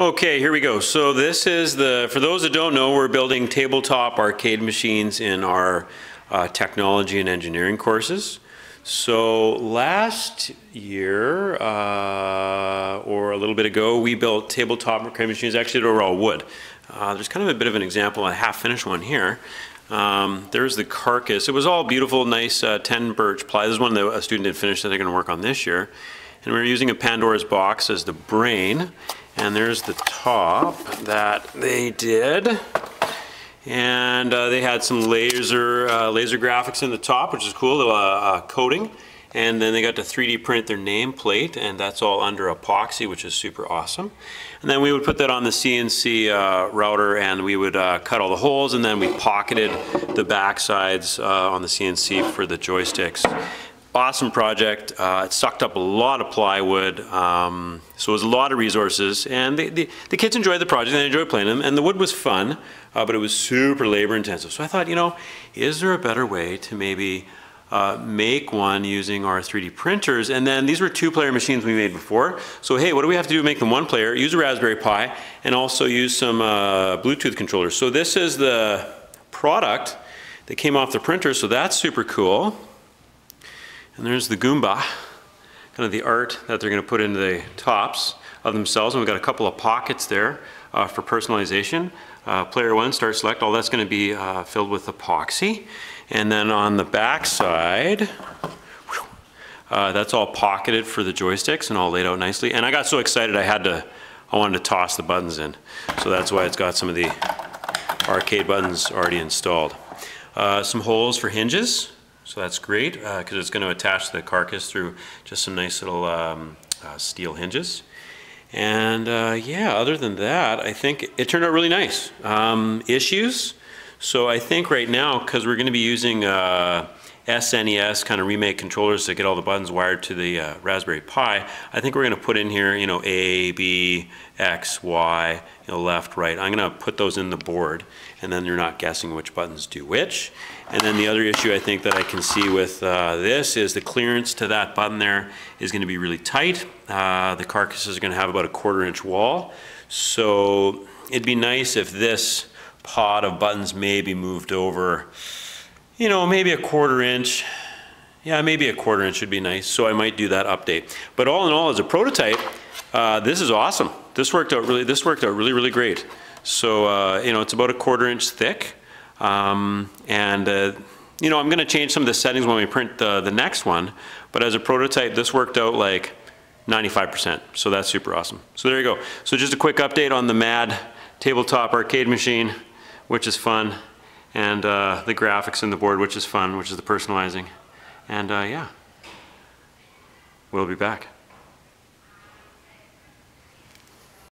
Okay, here we go. So this is the, for those that don't know, we're building tabletop arcade machines in our uh, technology and engineering courses. So last year, uh, or a little bit ago, we built tabletop arcade machines. Actually, they were all wood. Uh, there's kind of a bit of an example, a half-finished one here. Um, there's the carcass. It was all beautiful, nice uh, 10 birch ply. This is one that a student did finish that they're going to work on this year. And we're using a Pandora's box as the brain. And there's the top that they did. And uh, they had some laser uh, laser graphics in the top, which is cool, little uh, uh coating. And then they got to 3D print their nameplate, and that's all under epoxy, which is super awesome. And then we would put that on the CNC uh, router, and we would uh, cut all the holes, and then we pocketed the back sides on the CNC for the joysticks awesome project. Uh, it sucked up a lot of plywood, um, so it was a lot of resources. And the, the, the, kids enjoyed the project, they enjoyed playing them, and the wood was fun, uh, but it was super labor intensive. So I thought, you know, is there a better way to maybe uh, make one using our 3D printers? And then these were two-player machines we made before. So hey, what do we have to do to make them one player? Use a Raspberry Pi, and also use some uh, Bluetooth controllers. So this is the product that came off the printer, so that's super cool. And there's the Goomba, kind of the art that they're going to put into the tops of themselves. And we've got a couple of pockets there uh, for personalization. Uh, player one, start select, all that's going to be uh, filled with epoxy. And then on the back side, uh, that's all pocketed for the joysticks and all laid out nicely. And I got so excited I had to, I wanted to toss the buttons in. So that's why it's got some of the arcade buttons already installed. Uh, some holes for hinges. So that's great because uh, it's going to attach the carcass through just some nice little um, uh, steel hinges. And uh, yeah, other than that, I think it turned out really nice. Um, issues? So I think right now, because we're going to be using SNES uh, kind of remake controllers to get all the buttons wired to the uh, Raspberry Pi, I think we're going to put in here, you know, A, B, X, Y, you know, left, right. I'm going to put those in the board, and then you're not guessing which buttons do which. And then the other issue I think that I can see with uh, this is the clearance to that button there is going to be really tight. Uh, the carcass is going to have about a quarter inch wall. So it'd be nice if this pod of buttons maybe moved over you know, maybe a quarter inch. Yeah, maybe a quarter inch would be nice. So I might do that update. But all in all, as a prototype, uh, this is awesome. This worked out really. This worked out really, really great. So uh, you know, it's about a quarter inch thick, um, and uh, you know, I'm going to change some of the settings when we print the the next one. But as a prototype, this worked out like 95%. So that's super awesome. So there you go. So just a quick update on the MAD tabletop arcade machine, which is fun and uh, the graphics in the board, which is fun, which is the personalizing. And uh, yeah, we'll be back.